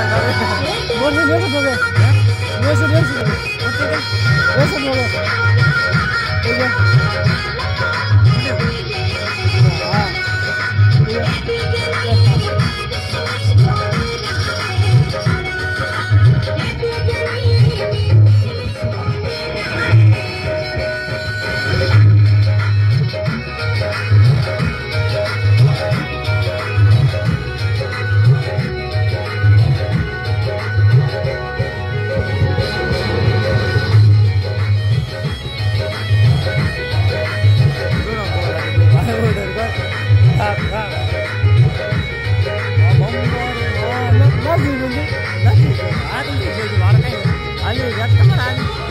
बोल नहीं बोल बोल बोल बोल बोल बोल 这么难